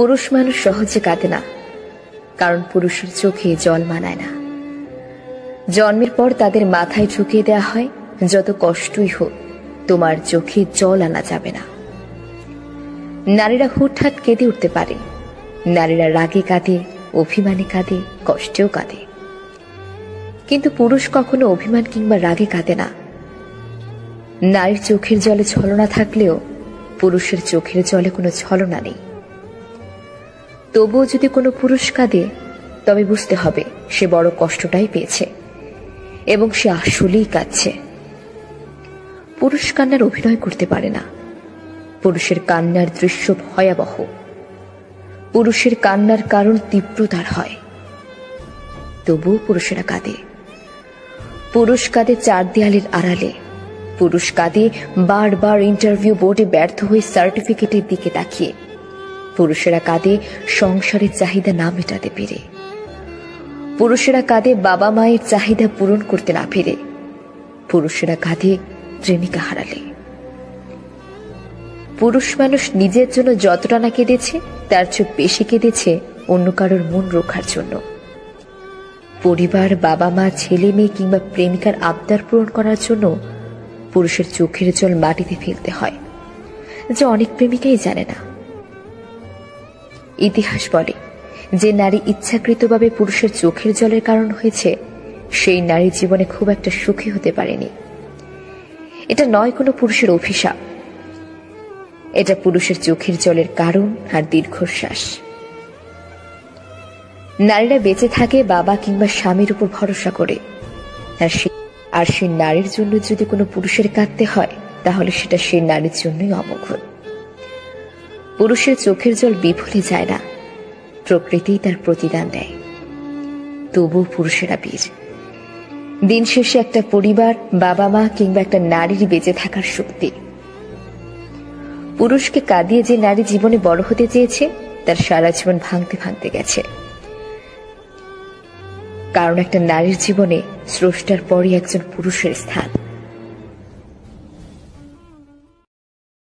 পুরুষ মানুষ সহজে কাঁদে না, কারণ পুরুষের চোখে জল মানায় না। জন্মের পর তাদের মাথায় ঢুকিয়ে দেয়া হয়, যত কষ্টই হোক, তোমার চোখে জল আনা যাবে না। নারীরা হুটহাট কেঁদে উঠতে পারে, নারীরা রাগে কাঁদে, অভিমানে কাঁদে, কষ্টেও কাঁদে। কিন্তু পুরুষ কখনো অভিমান কিংবা রাগে কাঁদে না। নারীর চোখের জলে ছলনা থাকলেও পুরুষের চোখের জলে কোনো ছলনা নেই। তবুও যদি কোনো পুরুষ কাঁদে তবে বুঝতে হবে সে বড় কষ্টটাই পেয়েছে। এবং সে আসলেই কাঁদছে। পুরুষ কান্নার অভিনয় করতে পারে না। পুরুষের কান্নার দৃশ্য ভয়াবহ। পুরুষের কান্নার কারণ তীব্রতার হয়। তবুও পুরুষেরা কাঁদে। পুরুষ কাঁদে চার দেয়ালের আড়ালে। পুরুষ কাঁদে বারবার ইন্টারভিউ বোর্ডে ব্যর্থ হয়ে সার্টিফিকেটের দিকে তাকিয়ে। পুরুষেরা কাঁদে, সংসারের চাহিদা না মেটাতে পেরে। পুরুষেরা কাঁদে, বাবা মায়ের চাহিদা পূরণ করতে না পেরে। পুরুষেরা কাঁদে, প্রেমিকা হারালে। পুরুষ মানুষ নিজের জন্য যতটা না কেঁদেছে, তার চেয়ে বেশি কেঁদেছে অন্য কারোর মন রক্ষার জন্য। পরিবার, বাবা মা, ছেলে মেয়ে কিংবা প্রেমিকার আবদার পূরণ করার জন্য পুরুষের চোখের জল মাটিতে ফেলতে হয়, যা অনেক প্রেমিকাই জানে না। ইতিহাস বলে, যে নারী ইচ্ছাকৃতভাবে পুরুষের চোখের জলের কারণ হয়েছে, সেই নারী জীবনে খুব একটা সুখী হতে পারেনি। এটা নয় কোনো পুরুষের অভিশাপ। এটা পুরুষের চোখের জলের কারণ আর দীর্ঘশ্বাস। নারীরা বেঁচে থাকে বাবা কিংবা স্বামীর উপর ভরসা করে। আর সে আর সে নারীর জন্য যদি কোনো পুরুষের কাঁদতে হয়, তাহলে সেটা সেই নারীর জন্যই অমোঘ পুরুষের চোখের জল বিফলে যায় না। প্রকৃতি তার প্রতিদান দেয়। তবুও পুরুষেরা বীর। দিন শেষে একটা পরিবার বাবা মা কিংবা একটা নারীর বেঁচে থাকার শক্তি। পুরুষকে কাঁদিয়ে যে নারী জীবনে বড় হতে চেয়েছে, তার সারা জীবন ভাঙতে ভাঙতে গেছে। কারণ একটা নারীর জীবনে স্রষ্টার পরই একজন পুরুষের স্থান।